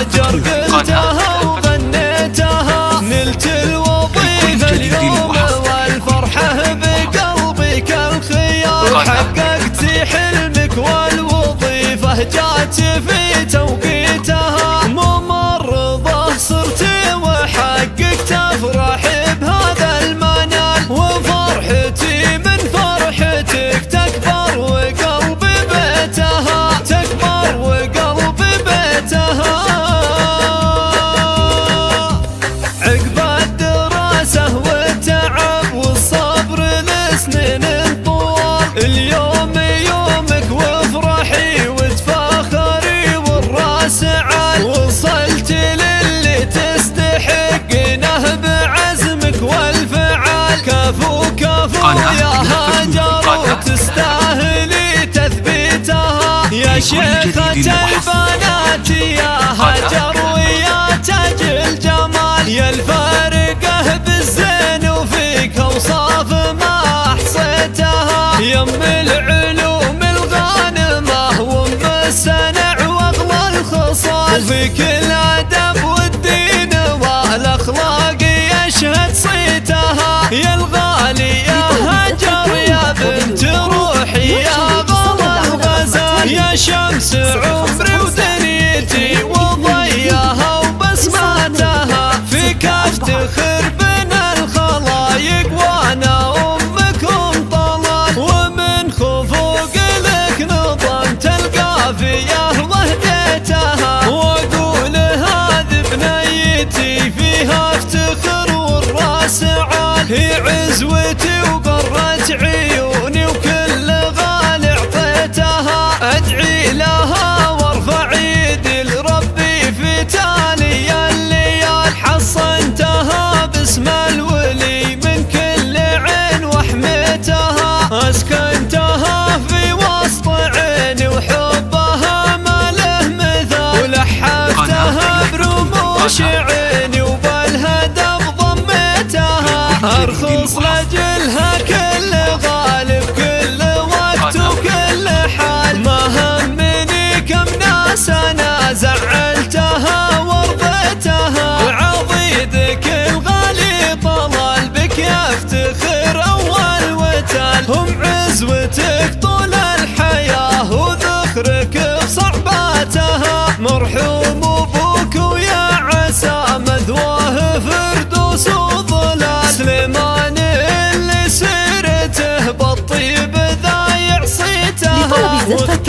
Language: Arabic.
الفجر قلتها وغنيتها نلت الوظيفة اليوم والفرحة بقلبك الخيار حققت حلمك والوظيفة جات في توقيت يا هاجر وتستاهلي تثبيتها. يا شيخة البنات يا هاجر ويا تاج الجمال يا الفارقة بالزين وفيك اوصاف ما أحصيتها. يم العلوم الغانمة وام السنع وأغلى الخصال. وفيك بنيتي فيها افتخر والراس عال هي عزوتي وقرة عيوني وكل غالي أعطيتها. أدعي لها وارفع إيدي لربي في تالي الليال. حصنتها باسم الولي من كل عين وحميتها أسكنتها في وسط عيني وحبها ما له مثال. ولحفتها برموش هم عزوتك طول الحياة وذخرك بصعباتها. مرحوم أبوك ويا عسى مثواه فردوس وظلال. سليمان اللي سيرته بالطيب ذا يعصيتها لطلب زفة